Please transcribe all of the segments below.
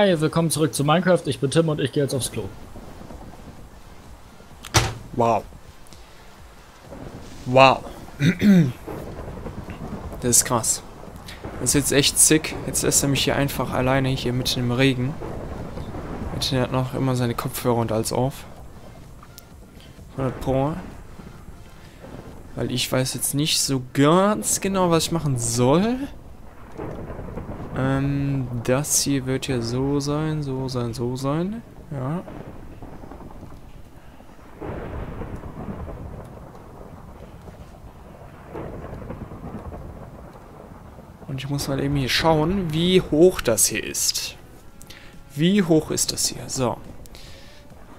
Hi, willkommen zurück zu Minecraft. Ich bin Tim und ich gehe jetzt aufs Klo. Wow. Wow. Das ist krass. Das ist jetzt echt sick. Jetzt lässt er mich hier einfach alleine hier mitten im Regen. Er hat noch immer seine Kopfhörer und alles auf. 100 Pro. Weil ich weiß jetzt nicht so ganz genau, was ich machen soll. Ähm, das hier wird ja so sein, so sein, so sein. Ja. Und ich muss mal eben hier schauen, wie hoch das hier ist. Wie hoch ist das hier? So.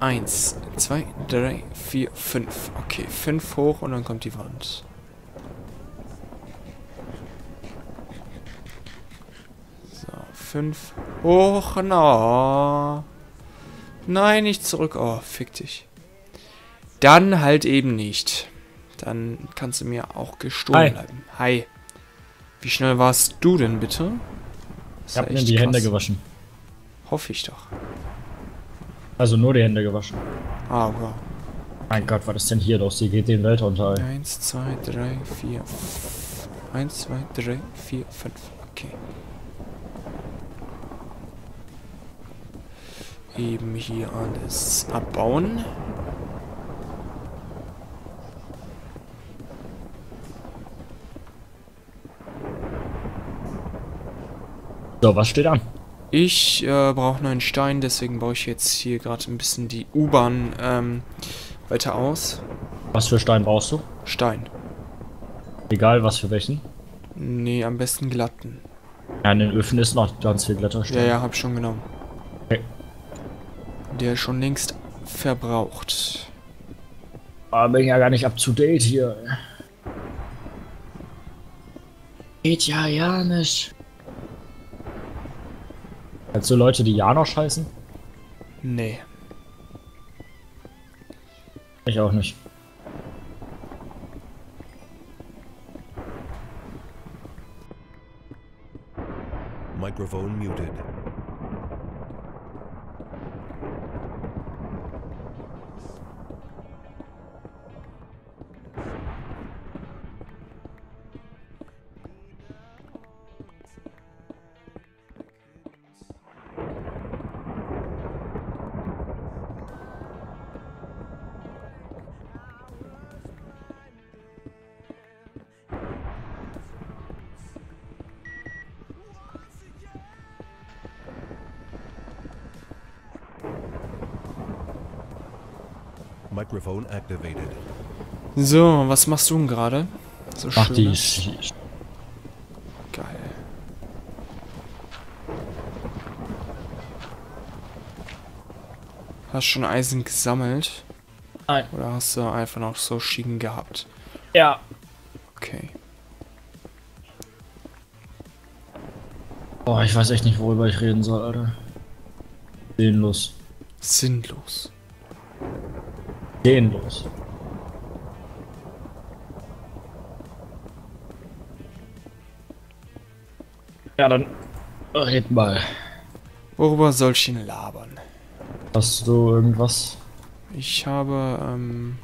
Eins, zwei, drei, vier, fünf. Okay, fünf hoch und dann kommt die Wand. So, fünf hoch. No. Nein, nicht zurück. Oh, fick dich. Dann halt eben nicht. Dann kannst du mir auch gestohlen Hi. bleiben. Hi. Wie schnell warst du denn bitte? Das Ich war mir die Hände krass. gewaschen. Hoffe ich doch. Also nur die Hände gewaschen. Ah, wow. Mein Gott, was ist denn hier los? Hier geht den ey. Eins, zwei, drei, vier. f- Eins, zwei, drei, vier, fünf. Okay. Eben hier alles abbauen. So, was steht an? Ich äh, brauche einen Stein, deswegen baue ich jetzt hier gerade ein bisschen die U-Bahn ähm, weiter aus. Was für Stein brauchst du? Stein. Egal, was für welchen. Nee, am besten glatten. Ja, in den Öfen ist noch ganz viel Ja, Glatterstein. ja, hab schon genommen. Der schon längst verbraucht. Aber bin ja gar nicht up to date hier. Geht ja ja nicht. Kennst du Leute, die Janosch heißen? Nee. Ich auch nicht. Microphone muted. So, was machst du denn gerade? So Ach, die. Sch- Geil. Hast schon Eisen gesammelt? Nein. Oder hast du einfach noch so Schienen gehabt? Ja. Okay. Boah, ich weiß echt nicht, worüber ich reden soll, Alter. Seelenlos. Sinnlos. Seelenlos. Ja, dann red mal. Worüber soll ich denn labern? Hast du irgendwas? Ich habe ähm,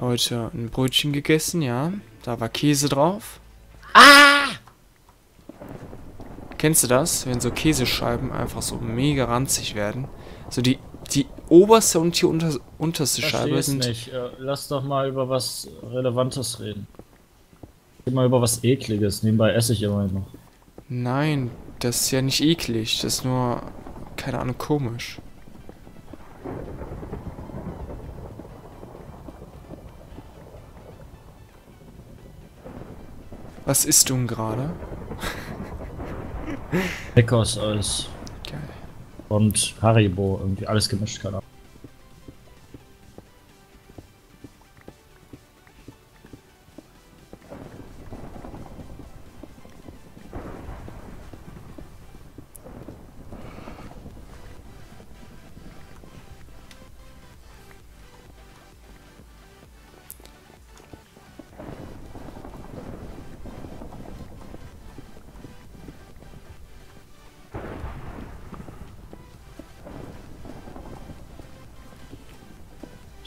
heute ein Brötchen gegessen, ja. Da war Käse drauf. Ah! Kennst du das? Wenn so Käsescheiben einfach so mega ranzig werden. So die oberste und die unter, unterste Scheibe Versteh's sind. nicht. Äh, Lass doch mal über was Relevantes reden. Red mal über was Ekliges. Nebenbei esse ich immerhin noch. Nein, das ist ja nicht eklig. Das ist nur, keine Ahnung, komisch. Was isst du denn gerade? Leckers als Geil. und Haribo. Irgendwie alles gemischt, keine Ahnung.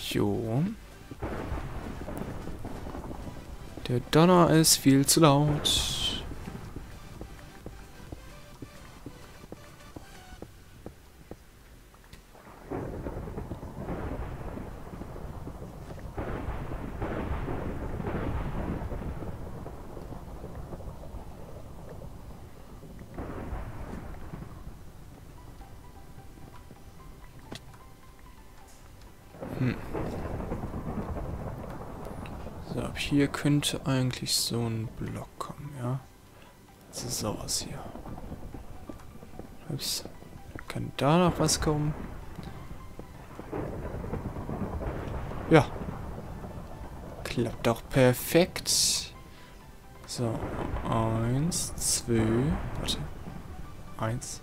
Jo. Der Donner ist viel zu laut. Ab hier könnte eigentlich so ein Block kommen, ja? Das ist sowas hier. Ups. Kann da noch was kommen? Ja. Klappt doch perfekt. So, eins, zwei, warte. Eins,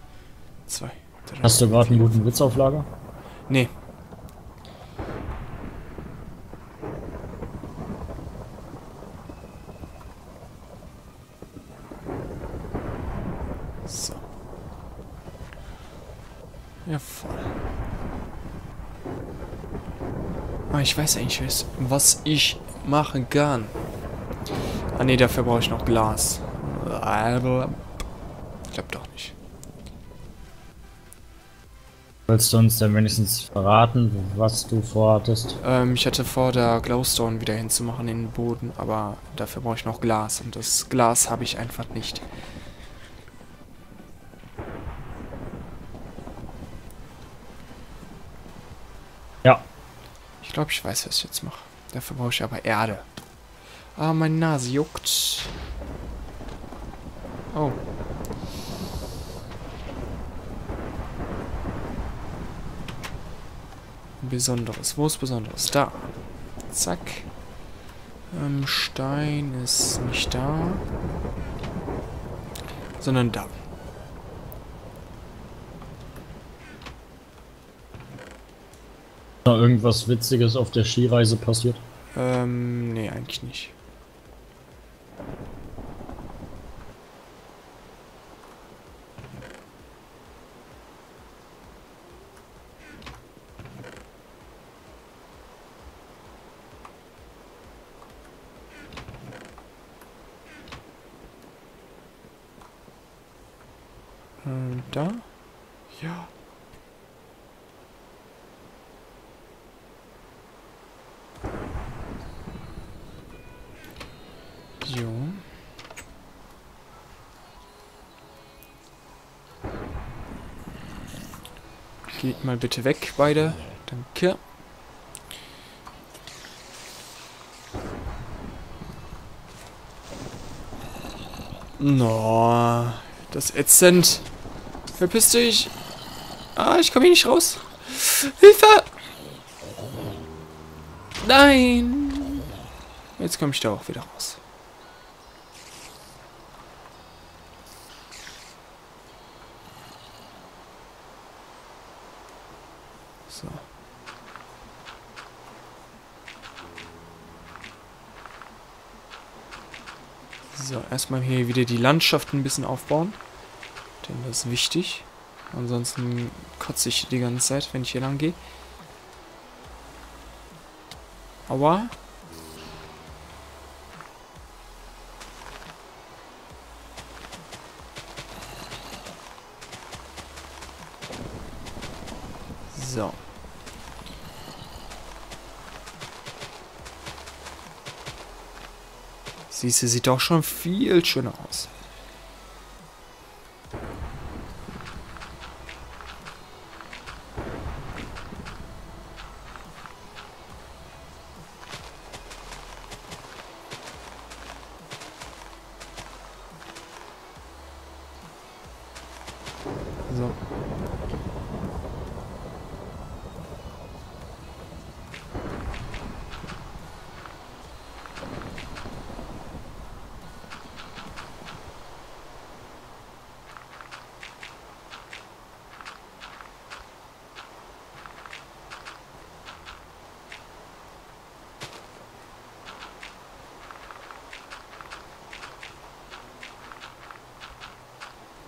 zwei, drei. Hast du gerade einen guten Witz auf Lager? Nee. So. Ja, voll. Ah, ich weiß eigentlich, was- was ich machen kann. Ah, nee, dafür brauche ich noch Glas. Aber... Klappt doch nicht. Willst du uns denn wenigstens verraten, was du vorhattest? Ähm, ich hatte vor, da Glowstone wieder hinzumachen in den Boden, aber dafür brauche ich noch Glas und das Glas habe ich einfach nicht. Glaube, ich weiß, was ich jetzt mache. Dafür brauche ich aber Erde. Ah, meine Nase juckt. Oh. Besonderes. Wo ist Besonderes? Da. Zack. Ähm, Stein ist nicht da. Sondern da. Noch irgendwas Witziges auf der Skireise passiert? Ähm, nee, eigentlich nicht. Ähm, da? Ja. Geht mal bitte weg, beide. Danke. No, das ist ätzend. Verpiss dich. Ah, ich komme hier nicht raus. Hilfe! Nein! Jetzt komme ich da auch wieder raus. So. So, erstmal hier wieder die Landschaft ein bisschen aufbauen. Denn das ist wichtig. Ansonsten kotze ich die ganze Zeit, wenn ich hier lang gehe. Aua. So. Siehste, sieht doch schon viel schöner aus. So.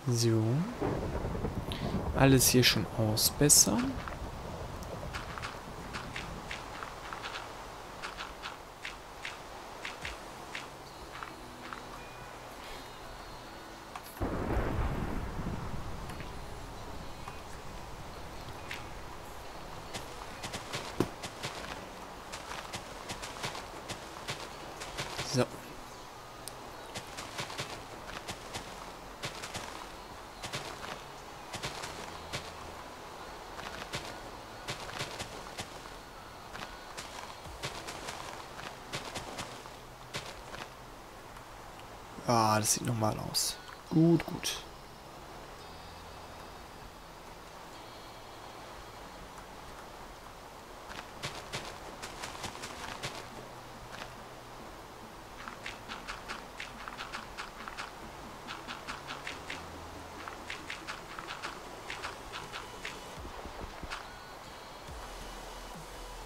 So. Alles hier schon ausbessern. Ah, das sieht normal aus. Gut, gut.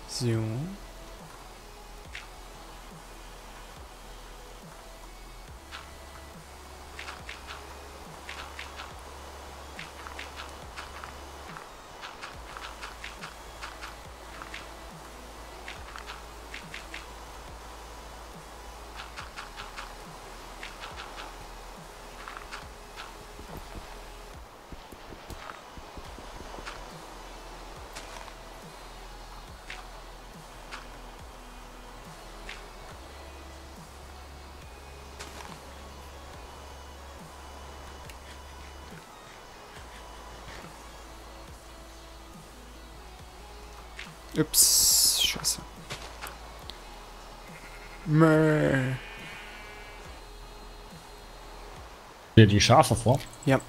So. Ups, scheiße. Mäh. Dir die Schafe vor. Ja.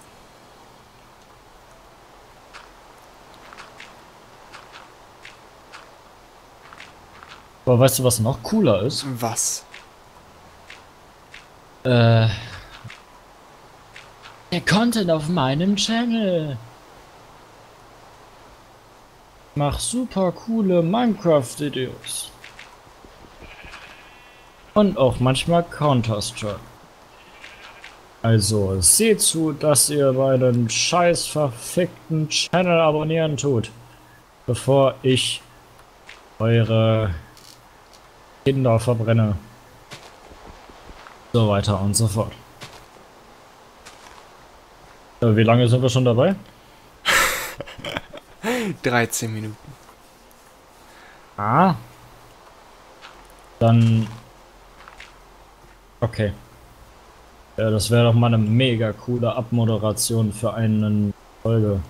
Aber weißt du, was noch cooler ist? Was? Äh. Der Content auf meinem Channel. Mach super coole Minecraft-Videos. Und auch manchmal Counter-Strike. Also, seht zu, dass ihr meinen scheiß verfickten Channel abonnieren tut. Bevor ich eure Kinder verbrenne. So weiter und so fort. Äh, wie lange sind wir schon dabei? 13 Minuten. Ah. Dann. Okay. Ja, das wäre doch mal eine mega coole Abmoderation für eine Folge.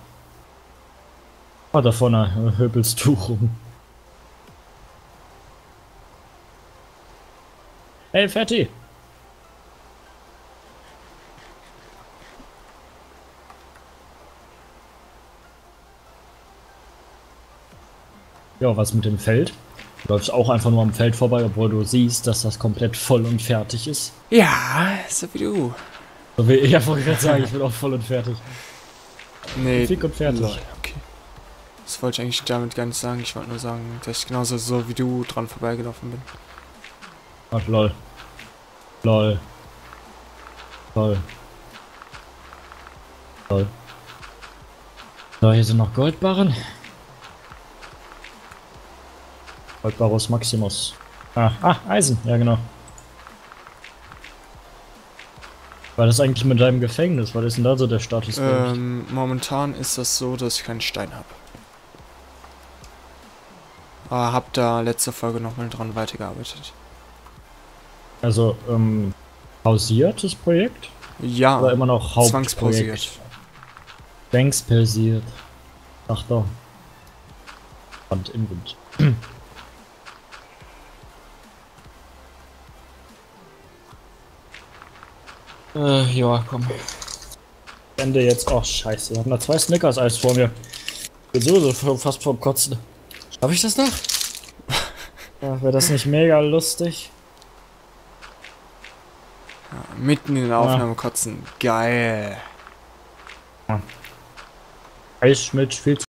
Ah, da vorne höbelst du rum. Hey, Fetti! Ja, was mit dem Feld? Du läufst auch einfach nur am Feld vorbei, obwohl du siehst, dass das komplett voll und fertig ist. Ja, so wie du. So wie ich wollte gerade sagen, ich bin auch voll und fertig. Nee. Fick und fertig. lol, Okay. Das wollte ich eigentlich damit gar nicht sagen. Ich wollte nur sagen, dass ich genauso so wie du dran vorbeigelaufen bin. Ach, lol. Lol. Lol. Lol. So, hier sind noch Goldbarren. Goldbarus Maximus. Ah, ah, Eisen, ja genau. War das eigentlich mit deinem Gefängnis? Was ist denn da so der Status? Ähm, momentan ist das so, dass ich keinen Stein habe. Aber hab da letzte Folge nochmal dran weitergearbeitet. Also, ähm, pausiert das Projekt? Ja, Oder immer noch Hauptprojekt? zwangspausiert. Zwangspausiert. Ach doch. Und im Wind. äh, ja, komm. Ende jetzt. Oh, scheiße. Ich hab noch zwei Snickers-Eis vor mir. Bin sowieso fast vorm Kotzen. Hab ich das noch? ja, wäre das nicht mega lustig? Mitten in der Aufnahme kotzen. Geil. Eis mit viel zu